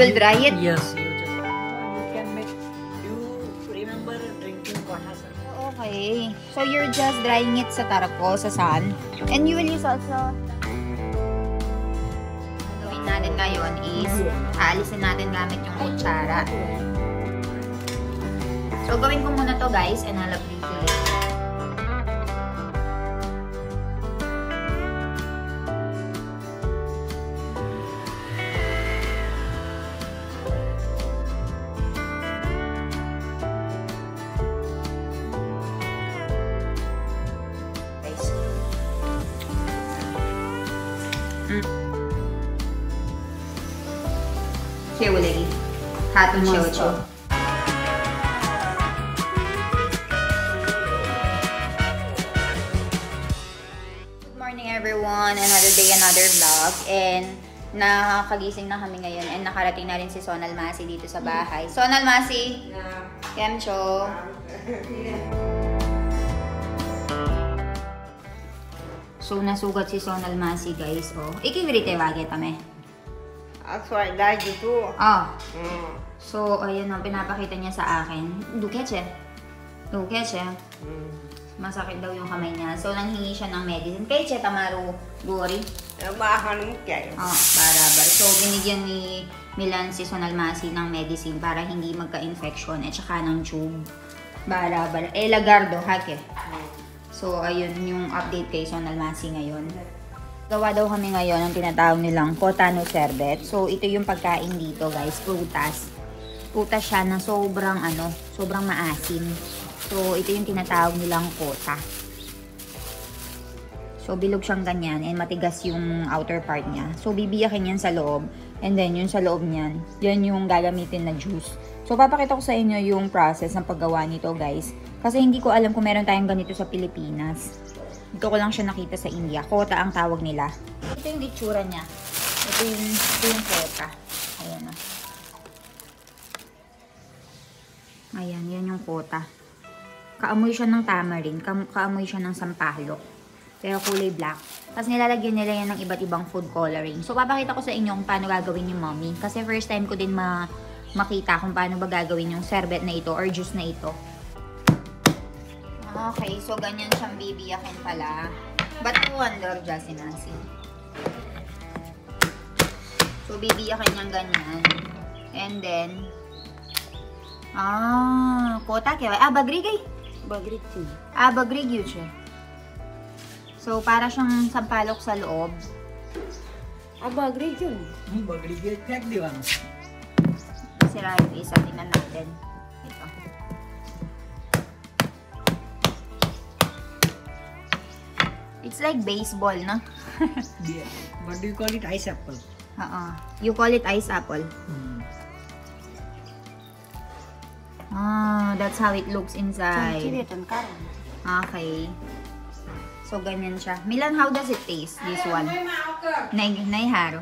will dry it? Yes, you just you can make. You remember drinking sir? Okay. So, you're just drying it sa tarako, sa sun. And you will use also... Gawin natin ngayon is, aalisin natin gamit yung kutsara. So, gawin ko muna to guys, and I'll update you ating mga ocho. Good morning everyone! Another day, another vlog. And nakakagising na kami ngayon and nakarating na rin si Sonal Masi dito sa bahay. Sonal Masi! Yeah. Kemcho! Yeah. So, nasugat si Sonal Masi, guys. Oh. Ikiwirite wage tame. That's why I like too. Oh. Mm. So, ayun ang pinapakita niya sa akin. Dukeche. Dukeche. Mm. Masakit daw yung kamay niya. So, nanghingi siya ng medicine. Kay Che Tamaru Gori. Mo kayo. Oh, barabar. So, binigyan ni Milan si Sonalmasi ng medicine para hindi magka-infection at saka ng tube. Barabar. Eh, Lagardo, hake. So, ayun yung update kay Sonalmasi ngayon. Gawa daw kami ngayon ang tinatawag nilang Kotano Sherbet. So, ito yung pagkain dito, guys. Prutas. Prutas siya na sobrang, ano, sobrang maasim. So, ito yung tinatawag nilang kota. So, bilog siyang ganyan and matigas yung outer part niya. So, bibiyakin yan sa loob. And then, yun sa loob niyan, yan yung gagamitin na juice. So, papakita ko sa inyo yung process ng paggawa nito, guys. Kasi hindi ko alam kung meron tayong ganito sa Pilipinas. Dito ko lang siya nakita sa India. Kota ang tawag nila. Ito yung itsura niya. Ito yung, ito yung kota. Ayan o. Ayan, yan yung kota. Kaamoy siya ng tamarind. Ka- kaamoy siya ng sampalok. Pero kulay black. Tapos nilalagyan nila yan ng iba't ibang food coloring. So, papakita ko sa inyo kung paano gagawin yung mommy. Kasi first time ko din ma makita kung paano ba gagawin yung sherbet na ito or juice na ito. Okay, so ganyan siyang bibiyakin pala. Ba't I wonder, Jessie Nancy? So, bibiyakin niyang ganyan. And then, ah, kota kaya. Ah, bagrig eh. Bagrig siya. Ah, bagrig yun siya. So, para siyang sampalok sa loob. Ah, bagrig yun. Hmm, bagrig yun. Kaya, di ba? Sira yung isa. Tingnan natin. It's like baseball, no? What do you call it? Ice apple. Oo. You call it ice apple. Hmm. Ah, that's how it looks inside. Okay. So, ganyan siya. Milan, how does it taste, this one? Nay, nay haro.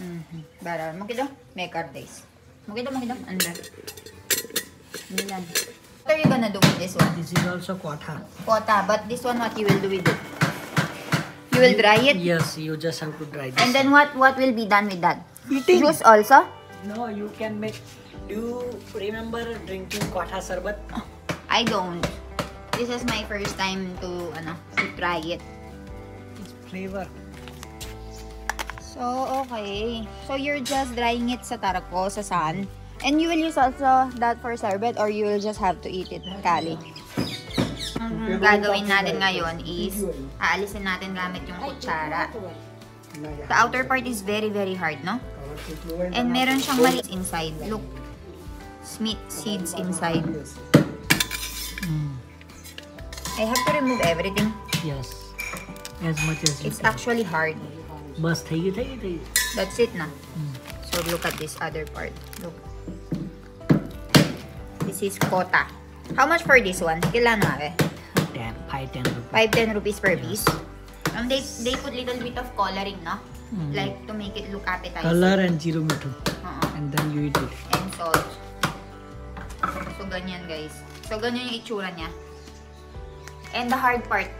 Mhm. Bara, makita? May card days. Makita, makita? Under. Milan. What are you gonna do with this one? This is also kotha. Kota, but this one, what you will do with it? You will dry it? Yes, you just have to dry this. And then what what will be done with that? Eating. Juice also? No, you can make. Do you remember drinking kotha sarbat? I don't. This is my first time to ano, to try it. It's flavor. So, okay. So, you're just drying it sa tarako, sa sun. And you will use also that for sherbet or you will just have to eat it, Kali? Ang gagawin natin ngayon is, aalisin natin gamit yung kutsara. The outer part is very, very hard, no? And meron siyang mali inside. Look. Smith seeds inside. Hmm. I have to remove everything. Yes. As much as you It's can. actually hard. બસ થઈ ગયું થઈ ગયું થઈ ગયું That's it na. Hmm. So look at this other part. Look. This is kota. How much for this one? Kailan mare? 10 5 10 rupees 5 10 rupees per piece. And they they put little bit of coloring, no? Hmm. Like to make it look appetizing. color and zero meter Oo. and then you eat it And salt. So ganyan guys. So ganyan yung itsura niya. And the hard part,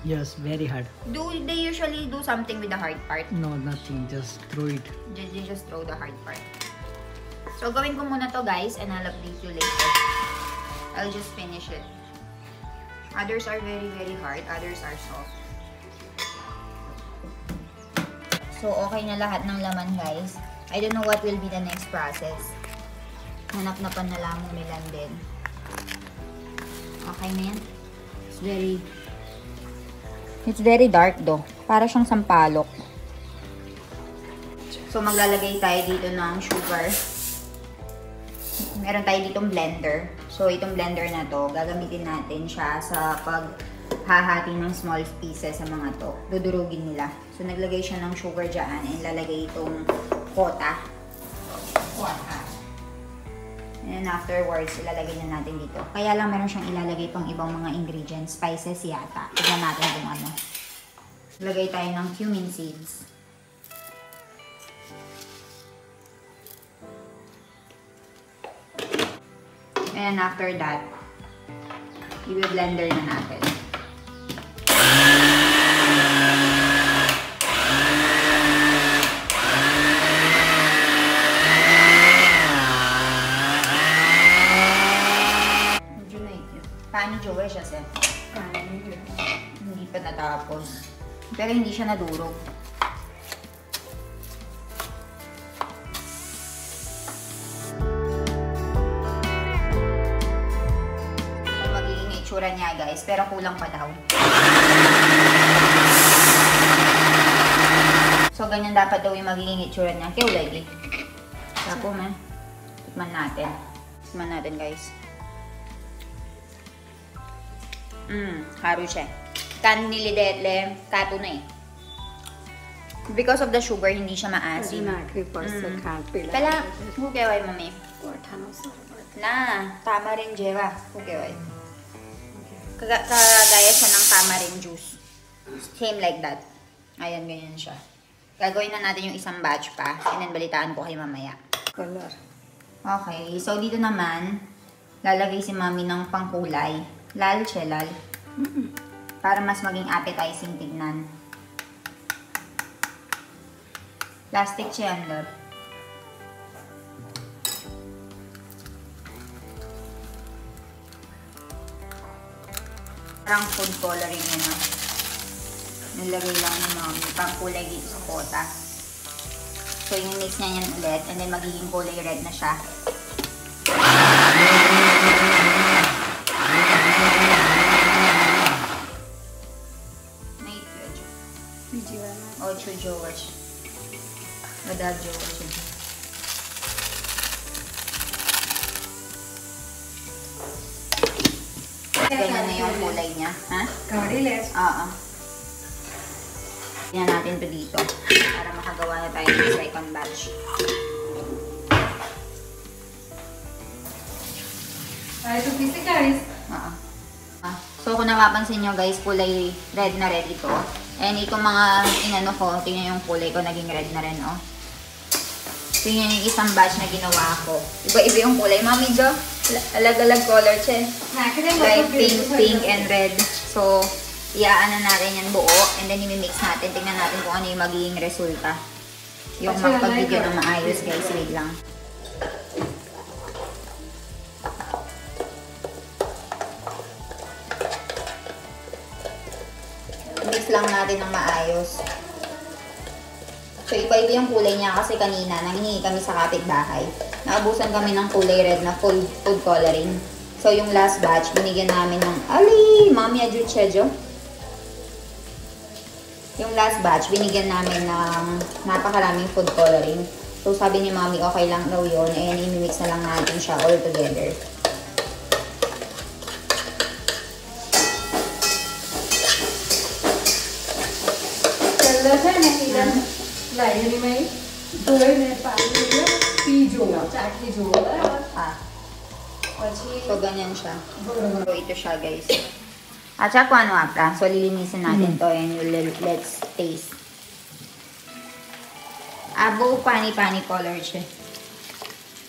Yes, very hard. do they usually do something with the hard part? No, nothing. Just throw it. Just, you just throw the hard part. So, gawin ko muna to guys and I'll update you later. I'll just finish it. Others are very, very hard. Others are soft. So, okay na lahat ng laman guys. I don't know what will be the next process. Hanap na pa na lang Milan din. Okay na yan. It's very... It's very dark though. Para siyang sampalok. So, maglalagay tayo dito ng sugar. Meron tayo ditong blender. So, itong blender na to, gagamitin natin siya sa paghahati ng small pieces sa mga to. Dudurugin nila. So, naglagay siya ng sugar dyan and lalagay itong kota. Kota. And afterwards, ilalagay na natin dito. Kaya lang meron siyang ilalagay pang ibang mga ingredients, spices yata. Tignan natin kung ano. Lagay tayo ng cumin seeds. And after that, i-blender na natin. Pero hindi siya nadurog. Magiging itsura niya guys, pero kulang pa daw. So, ganyan dapat daw yung magiging itsura niya. Kaya lagi. Tapo man. Tikman natin. Tikman natin guys. Mmm, haru siya. Cannili detle, tato na eh. Because of the sugar, hindi siya maasim. Hindi mm. Pala, hugeway mami. Na, tama rin jewa. Hugeway. Kaga kagaya siya ng tamarin juice. Same like that. Ayan, ganyan siya. Gagawin na natin yung isang batch pa. And then, balitaan ko kayo mamaya. Color. Okay. So, dito naman, lalagay si mami ng pangkulay. Lal, chelal. Mm -mm. Para mas maging appetizing tignan. Plastic lal. Parang food coloring yun, ah. Nilagay lang ni mami. Pangkulay dito sa kota. So, yung mix niya yan ulit. And then, magiging kulay red na siya. ocho jowas. Madad jowas. Ganyan na yung kulay niya. Ha? Kawariles. Oo. Tingnan natin to dito para makagawa na tayo ng second batch. Para to busy guys. Oo. Ah, so kung napapansin nyo guys, kulay red na red ito. And itong mga inano ko, tingnan yung kulay ko, naging red na rin, oh. Tingnan yung isang batch na ginawa ko. Iba-iba yung kulay. Mami Jo, alag-alag color siya. Light pink, pink, and red. So, iaano natin yan buo. And then, imimix natin. Tingnan natin kung ano yung magiging resulta. Yung magpag-video na maayos, guys. Wait lang. Lang natin ng maayos. So, iba-iba yung kulay niya kasi kanina, nanghingi kami sa kapitbahay. Naabusan kami ng kulay red na full food coloring. So, yung last batch, binigyan namin ng, ali, mami adjut chejo. Yung last batch, binigyan namin ng napakaraming food coloring. So, sabi ni mami, okay lang daw yun. Ayan, imimix na lang natin siya all together. અંદર છે ને કિરણ લાઈની મેં ધોઈને પાણી પી જોવો ચાખી જોવો બરાબર? હા. પછી સોગન્યમ શાક બરોબર એ તો શાક આવી છે આ ચાખવાનું આપણા. સોલી મિસ નાખે તો એનું લેટ્સ ટેસ્ટ આ બહુ પાણી પાણી કોલર છે.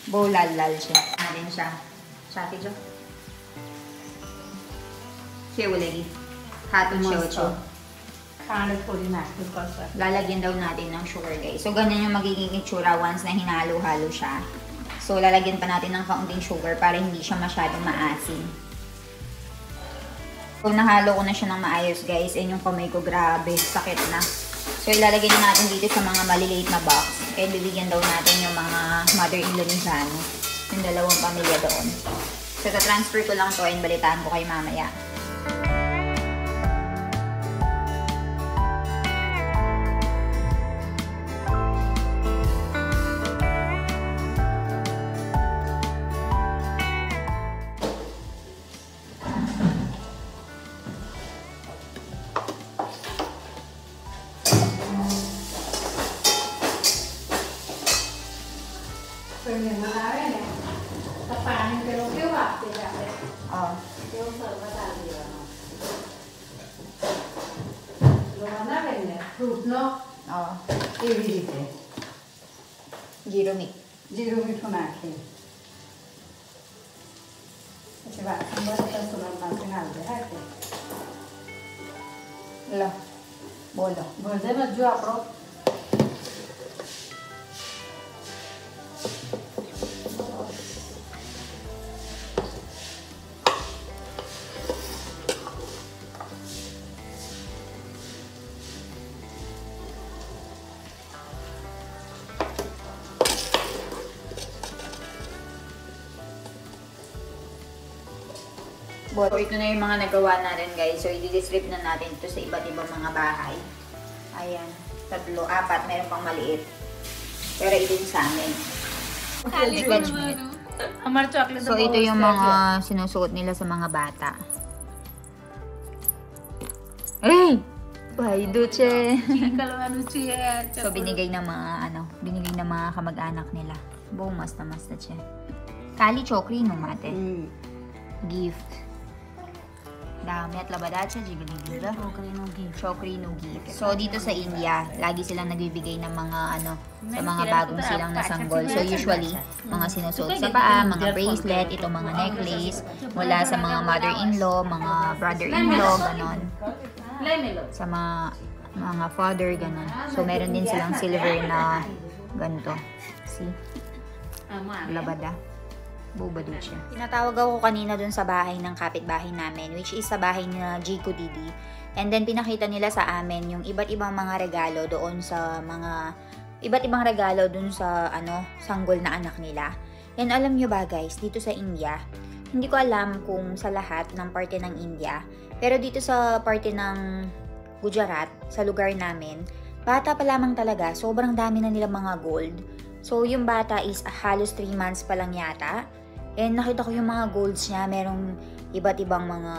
બહુ લાલ લાલ છે. નારિન શાહ ચાખી જો. કેવું લાગી તો છે છો Paano fully natin kasi? Lalagyan daw natin ng sugar guys. So ganyan yung magiging itsura once na hinalo-halo siya. So lalagyan pa natin ng kaunting sugar para hindi siya masyadong maasin. So nahalo ko na siya ng maayos guys. And yung kamay ko grabe, sakit na. So ilalagay na natin dito sa mga maliliit na box. And bibigyan daw natin yung mga mother-in-law ni Jano. Yung dalawang pamilya doon. So, transfer ko lang to and balitaan ko kayo mamaya. એવી રીતે જીરું મીઠ જીરું મીઠું નાખે પછી વાસણ બધા સુરત નાખીને આવજે રાખે લો બોલો ભજે ભોજન હજુ આપણો So, ito na yung mga nagawa natin guys. So, i-distrip na natin ito sa iba't ibang mga bahay. Ayan. Tatlo, apat. Meron pang maliit. Pero ito yung sa amin. So, ito yung mga sinusuot nila sa mga bata. Ay! Why duche? so, binigay ng mga, ano, binigay ng mga kamag-anak nila. Buong mas na mas na siya. Kali chokri no mate. Gift. Dami at labadacha, jigalibira. Chokri no gift. So, dito sa India, lagi silang nagbibigay ng mga, ano, sa mga bagong silang nasanggol. So, usually, mga sinusuot sa paa, mga bracelet, ito mga necklace, mula sa mga mother-in-law, mga brother-in-law, ganon sa mga mga father, ganun. So, meron din silang silver na ganito. See? Labada. Bubado siya. Tinatawag ako kanina dun sa bahay ng kapitbahay namin, which is sa bahay na Jico Didi. And then, pinakita nila sa amin yung iba't ibang mga regalo doon sa mga iba't ibang regalo dun sa ano, sanggol na anak nila. And alam nyo ba guys, dito sa India, hindi ko alam kung sa lahat ng parte ng India, pero dito sa parte ng Gujarat, sa lugar namin, bata pa lamang talaga, sobrang dami na nilang mga gold. So, yung bata is halos 3 months pa lang yata. And nakita ko yung mga golds niya, merong iba't ibang mga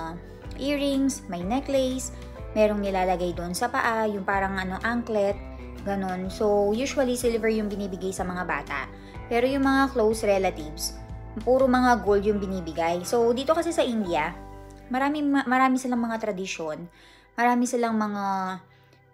earrings, may necklace, merong nilalagay doon sa paa, yung parang ano, anklet, ganon. So, usually silver yung binibigay sa mga bata. Pero yung mga close relatives, puro mga gold yung binibigay. So, dito kasi sa India, marami, ma- marami silang mga tradisyon, marami silang mga,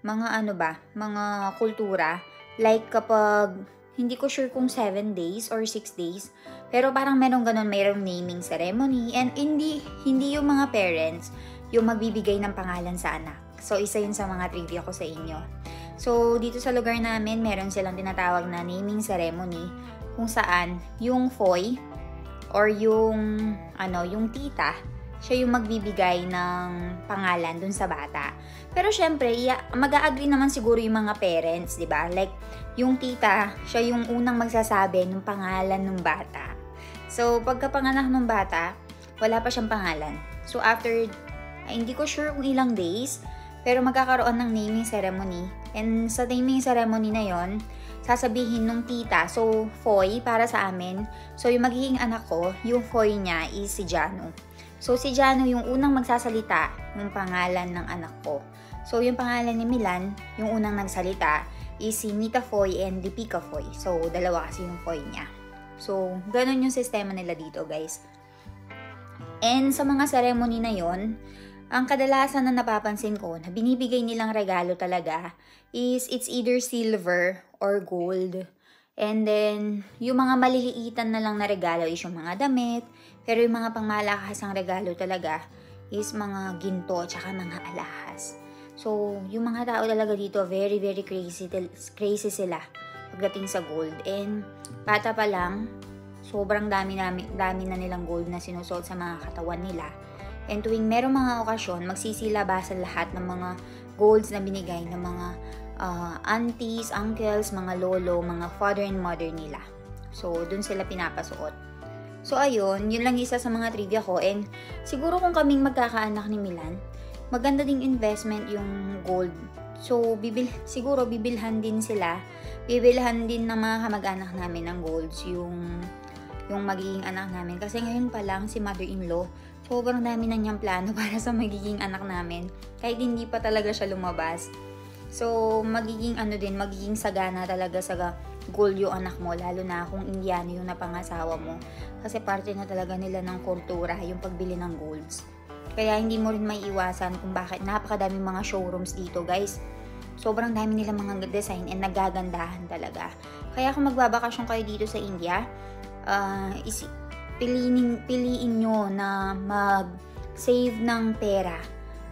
mga ano ba, mga kultura. Like kapag, hindi ko sure kung 7 days or 6 days, pero parang merong ganun, mayroong naming ceremony, and hindi, hindi yung mga parents yung magbibigay ng pangalan sa anak. So, isa yun sa mga trivia ko sa inyo. So, dito sa lugar namin, meron silang tinatawag na naming ceremony kung saan yung foy or yung ano, yung tita, siya yung magbibigay ng pangalan dun sa bata. Pero syempre, iya, mag-a-agree naman siguro yung mga parents, 'di ba? Like yung tita, siya yung unang magsasabi ng pangalan ng bata. So, pagkapanganak ng bata, wala pa siyang pangalan. So, after, ay, hindi ko sure kung ilang days, pero magkakaroon ng naming ceremony. And sa naming ceremony na yon sasabihin nung tita, so, Foy, para sa amin, so yung magiging anak ko, yung Foy niya is si Jano. So, si Jano yung unang magsasalita ng pangalan ng anak ko. So, yung pangalan ni Milan, yung unang nagsalita, is si Mita Foy and Dipika Foy. So, dalawa kasi yung Foy niya. So, ganun yung sistema nila dito, guys. And sa mga ceremony na yon, ang kadalasan na napapansin ko na binibigay nilang regalo talaga is it's either silver or gold. And then, yung mga maliliitan na lang na regalo is yung mga damit. Pero yung mga pangmalakasang regalo talaga is mga ginto tsaka mga alahas. So, yung mga tao talaga dito, very, very crazy, crazy sila pagdating sa gold. And, bata pa lang, sobrang dami, dami, dami na nilang gold na sinusuot sa mga katawan nila. And tuwing merong mga okasyon, magsisilabasan lahat ng mga golds na binigay ng mga uh, aunties, uncles, mga lolo, mga father and mother nila. So, dun sila pinapasuot. So, ayun, yun lang isa sa mga trivia ko. And siguro kung kaming magkakaanak ni Milan, maganda ding investment yung gold. So, bibil, siguro bibilhan din sila. Bibilhan din ng mga kamag-anak namin ng golds yung yung magiging anak namin. Kasi ngayon pa lang si mother-in-law, sobrang dami na niyang plano para sa magiging anak namin. Kahit hindi pa talaga siya lumabas. So, magiging ano din, magiging sagana talaga sa gold yung anak mo, lalo na kung Indiano yung napangasawa mo. Kasi parte na talaga nila ng kultura yung pagbili ng golds. Kaya hindi mo rin may iwasan kung bakit napakadaming mga showrooms dito, guys. Sobrang dami nila mga design and nagagandahan talaga. Kaya kung magbabakasyon kayo dito sa India, uh, is, piliin, piliin nyo na mag-save ng pera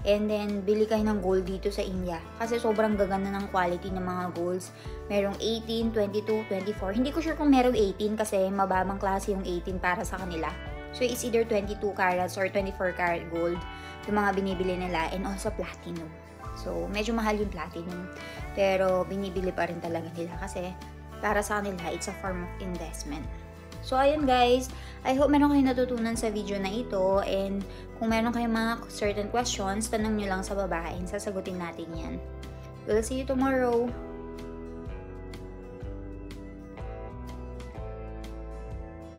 and then bili kayo ng gold dito sa India. Kasi sobrang gaganda ng quality ng mga golds. Merong 18, 22, 24. Hindi ko sure kung merong 18 kasi mababang klase yung 18 para sa kanila. So, it's either 22 carats or 24 karat gold yung mga binibili nila and also platinum. So, medyo mahal yung platinum. Pero, binibili pa rin talaga nila kasi para sa kanila, it's a form of investment. So, ayun guys. I hope meron kayong natutunan sa video na ito. And kung meron kayong mga certain questions, tanong nyo lang sa baba and sasagutin natin yan. We'll see you tomorrow.